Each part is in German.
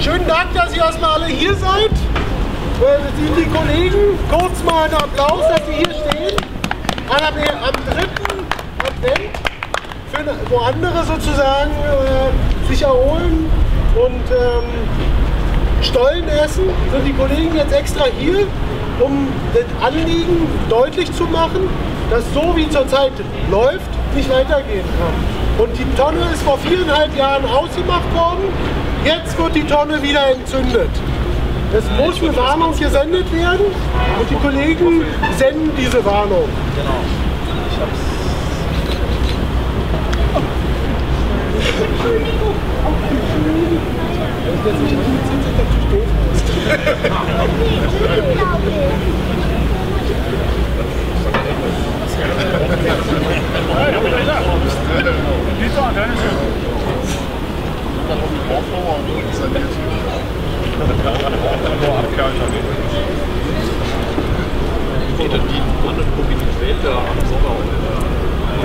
Schönen Dank, dass ihr erstmal alle hier seid. Äh, Das sind die Kollegen. Kurz mal einen Applaus, dass sie hier stehen. Am, am dritten Advent, wo andere sozusagen äh, sich erholen und ähm, Stollen essen, sind die Kollegen jetzt extra hier, um das Anliegen deutlich zu machen, dass so wie zurzeit läuft, nicht weitergehen kann. Und die Tonne ist vor viereinhalb Jahren ausgemacht worden, jetzt wird die Tonne wieder entzündet. Es muss eine Warnung gesendet werden und die Kollegen senden diese Warnung.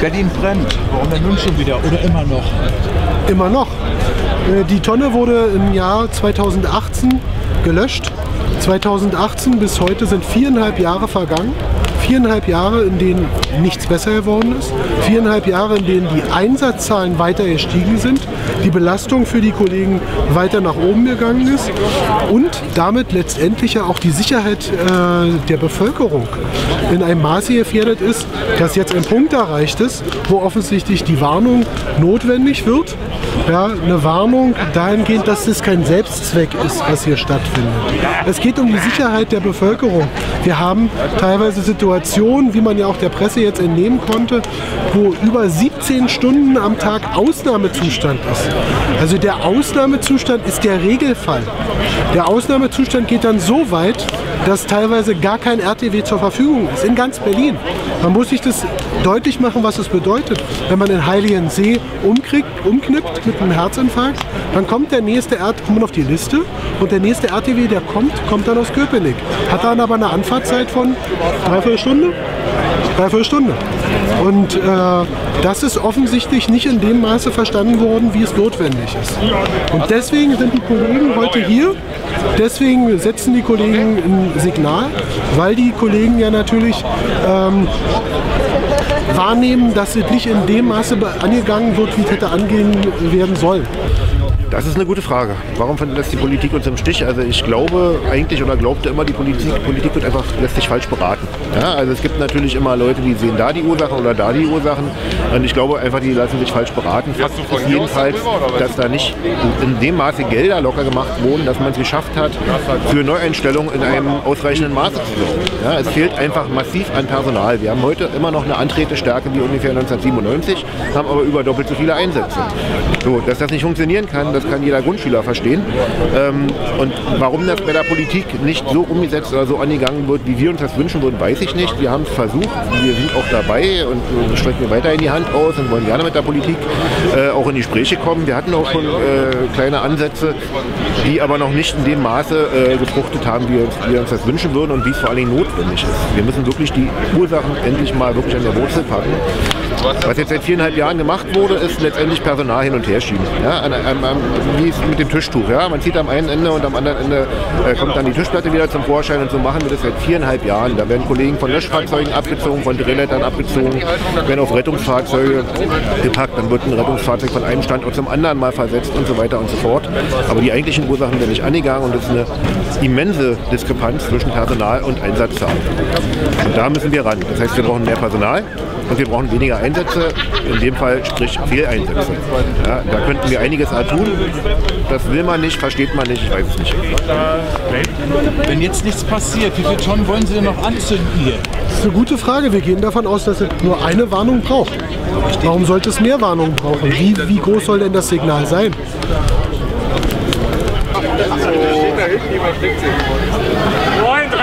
Berlin brennt. Warum denn nun schon wieder? Oder immer noch? Immer noch. Äh, Die Tonne wurde im Jahr 2018 gelöscht. 2018 bis heute sind viereinhalb Jahre vergangen. Viereinhalb Jahre, in denen nichts besser geworden ist. Viereinhalb Jahre, in denen die Einsatzzahlen weiter gestiegen sind, die Belastung für die Kollegen weiter nach oben gegangen ist und damit letztendlich ja auch die Sicherheit äh, der Bevölkerung in einem Maße gefährdet ist, dass jetzt ein Punkt erreicht ist, wo offensichtlich die Warnung notwendig wird. Ja, eine Warnung dahingehend, dass es kein Selbstzweck ist, was hier stattfindet. Es geht um die Sicherheit der Bevölkerung. Wir haben teilweise Situationen, wie man ja auch der Presse jetzt entnehmen konnte, wo über 17 Stunden am Tag Ausnahmezustand ist. Also der Ausnahmezustand ist der Regelfall. Der Ausnahmezustand geht dann so weit, dass teilweise gar kein RTW zur Verfügung ist, in ganz Berlin. Man muss sich das deutlich machen, was es bedeutet. Wenn man in Heiligensee umkriegt, umknippt mit einem Herzinfarkt, dann kommt der nächste RTW kommt auf die Liste und der nächste RTW, der kommt, kommt dann aus Köpenick. Hat dann aber eine Anfahrtzeit von dreiviertel Stunde. Dreiviertel Stunde. Und äh, das ist offensichtlich nicht in dem Maße verstanden worden, wie es notwendig ist. Und deswegen sind die Kollegen heute hier. Deswegen setzen die Kollegen ein Signal, weil die Kollegen ja natürlich ähm, wahrnehmen, dass es nicht in dem Maße angegangen wird, wie es hätte angehen werden sollen. Das ist eine gute Frage. Warum lässt die Politik uns im Stich? Also ich glaube eigentlich oder glaubte immer, die Politik, Politik wird einfach, lässt sich falsch beraten. Ja, also es gibt natürlich immer Leute, die sehen da die Ursachen oder da die Ursachen. Und ich glaube einfach, die lassen sich falsch beraten. Fakt ist jedenfalls, dass da nicht in dem Maße Gelder locker gemacht wurden, dass man es geschafft hat, für Neueinstellungen in einem ausreichenden Maße zu sorgen. Ja, es fehlt einfach massiv an Personal. Wir haben heute immer noch eine Antretestärke wie ungefähr 1997, haben aber über doppelt so viele Einsätze. So, dass das nicht funktionieren kann, das kann jeder Grundschüler verstehen. Ähm, und warum das bei der Politik nicht so umgesetzt oder so angegangen wird, wie wir uns das wünschen würden, weiß ich nicht. Wir haben es versucht, wir sind auch dabei und wir strecken weiterhin die Hand aus und wollen gerne mit der Politik äh, auch in die Gespräche kommen. Wir hatten auch schon äh, kleine Ansätze, die aber noch nicht in dem Maße äh, gefruchtet haben, wie wir uns das wünschen würden und wie es vor allen Dingen notwendig ist. Wir müssen wirklich die Ursachen endlich mal wirklich an der Wurzel packen. Was jetzt seit viereinhalb Jahren gemacht wurde, ist letztendlich Personal hin und her schieben. Ja, an, an, an, wie mit dem Tischtuch. Ja? Man zieht am einen Ende und am anderen Ende äh, kommt dann die Tischplatte wieder zum Vorschein und so machen wir das seit viereinhalb Jahren. Da werden Kollegen von Löschfahrzeugen abgezogen, von Drehleitern abgezogen, werden auf Rettungsfahrzeuge gepackt, dann wird ein Rettungsfahrzeug von einem Standort zum anderen mal versetzt und so weiter und so fort. Aber die eigentlichen Ursachen werden nicht angegangen und das ist eine immense Diskrepanz zwischen Personal und Einsatzzahl. Und da müssen wir ran. Das heißt, wir brauchen mehr Personal und wir brauchen weniger Einsätze, in dem Fall sprich Fehleinsätze. Ja, da könnten wir einiges tun. Das will man nicht, versteht man nicht, ich weiß es nicht. Wenn jetzt nichts passiert, wie viele Tonnen wollen Sie denn noch anzünden hier? Das ist eine gute Frage. Wir gehen davon aus, dass es nur eine Warnung braucht. Warum sollte es mehr Warnungen brauchen? Wie, wie groß soll denn das Signal sein? Neun